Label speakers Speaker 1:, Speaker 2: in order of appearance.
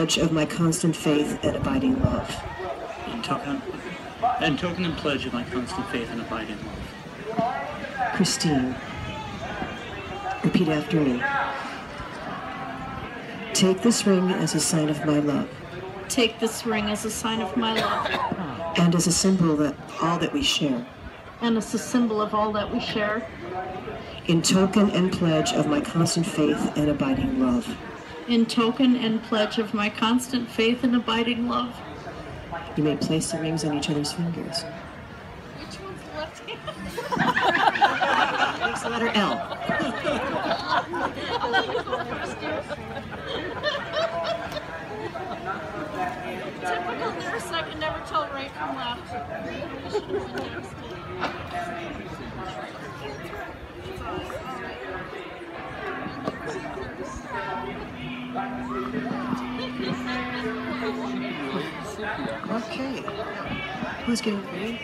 Speaker 1: pledge of my constant faith and abiding love.
Speaker 2: In token, in token and pledge of my constant faith and abiding love.
Speaker 1: Christine, repeat after me. Take this ring as a sign of my love
Speaker 3: Take this ring as a sign of my love
Speaker 1: and as a symbol that all that we share.
Speaker 3: and as a symbol of all that we share.
Speaker 1: In token and pledge of my constant faith and abiding love.
Speaker 3: In token and pledge of my constant faith and abiding love.
Speaker 1: You may place the rings on each other's fingers.
Speaker 3: Which one's the left hand?
Speaker 1: It's the letter L.
Speaker 3: Typical nurse, I can never tell right from left.
Speaker 1: Okay. Who's getting ready?